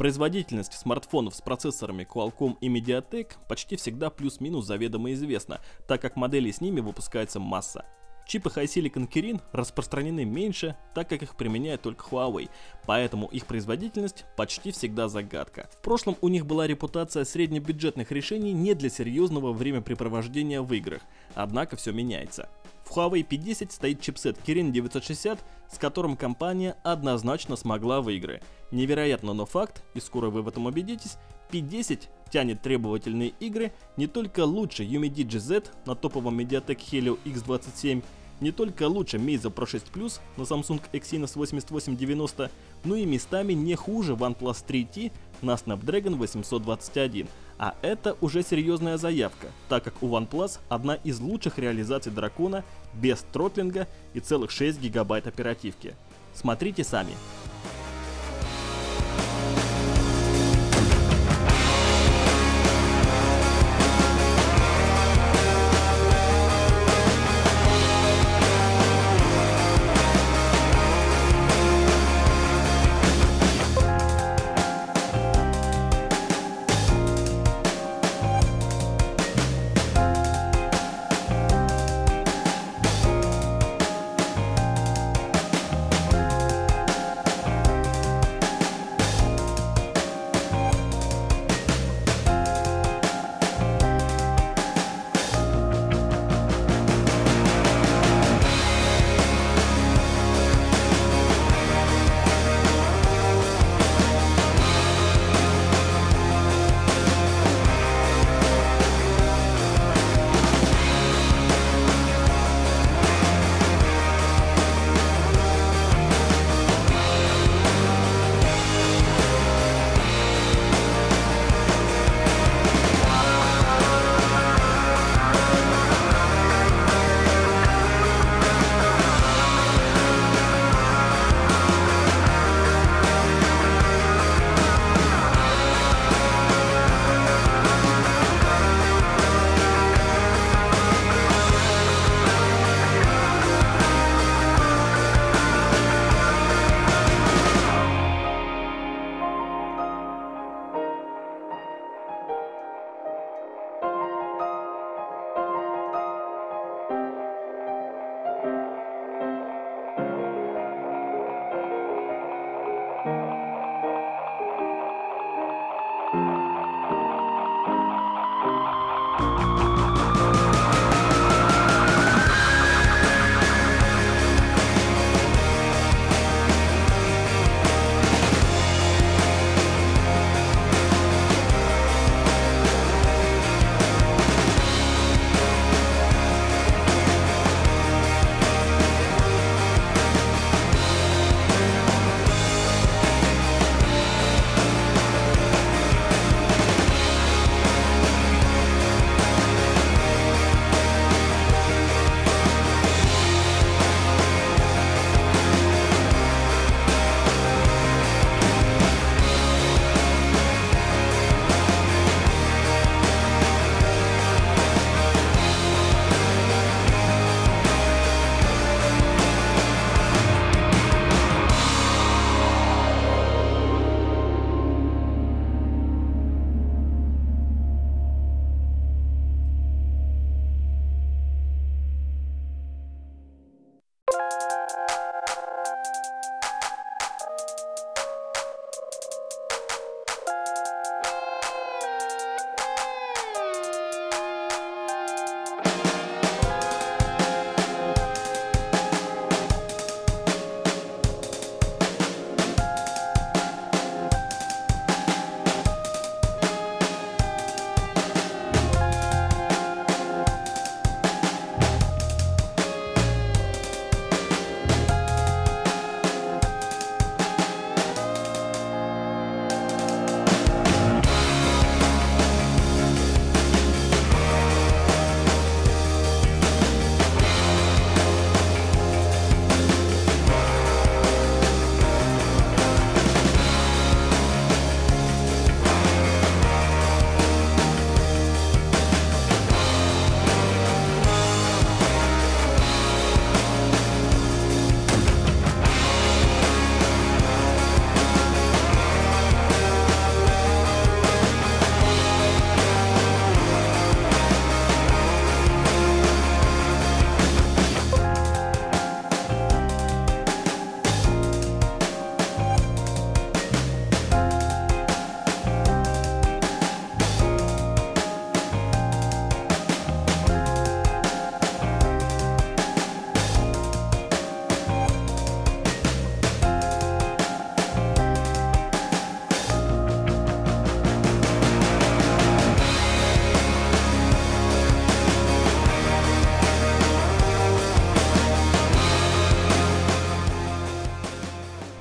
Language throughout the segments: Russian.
Производительность смартфонов с процессорами Qualcomm и Mediatek почти всегда плюс-минус заведомо известна, так как моделей с ними выпускается масса. Чипы HiSilicon Kirin распространены меньше, так как их применяет только Huawei, поэтому их производительность почти всегда загадка. В прошлом у них была репутация среднебюджетных решений не для серьезного времяпрепровождения в играх, однако все меняется. Huawei P10 стоит чипсет Kirin 960, с которым компания однозначно смогла в игры. Невероятно, но факт, и скоро вы в этом убедитесь, P10 тянет требовательные игры не только лучше UMD GZ на топовом Mediatek Helio X27, не только лучше Meizu Pro 6 Plus на Samsung Exynos 8890, но и местами не хуже OnePlus 3T на Snapdragon 821. А это уже серьезная заявка, так как у OnePlus одна из лучших реализаций дракона без тротлинга и целых 6 гигабайт оперативки. Смотрите сами.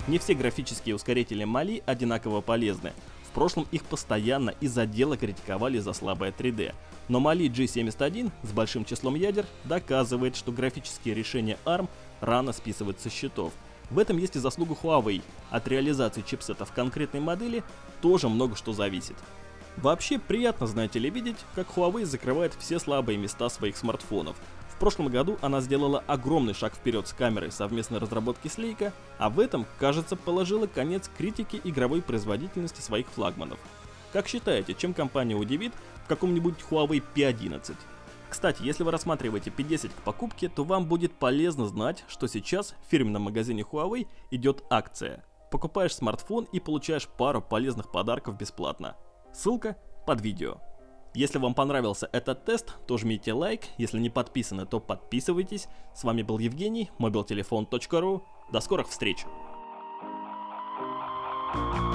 Не все графические ускорители Mali одинаково полезны. В прошлом их постоянно из-за дела критиковали за слабое 3D. Но Mali G71 с большим числом ядер доказывает, что графические решения ARM рано списывают со счетов. В этом есть и заслуга Huawei. От реализации чипсетов конкретной модели тоже много что зависит. Вообще приятно, знаете ли, видеть, как Huawei закрывает все слабые места своих смартфонов. Прошлом году она сделала огромный шаг вперед с камерой совместной разработки с Leica, а в этом, кажется, положила конец критике игровой производительности своих флагманов. Как считаете, чем компания удивит в каком-нибудь Huawei P11? Кстати, если вы рассматриваете P10 к покупке, то вам будет полезно знать, что сейчас в фирменном магазине Huawei идет акция. Покупаешь смартфон и получаешь пару полезных подарков бесплатно. Ссылка под видео. Если вам понравился этот тест, то жмите лайк, если не подписаны, то подписывайтесь. С вами был Евгений, mobiltelefon.ru. До скорых встреч! thank you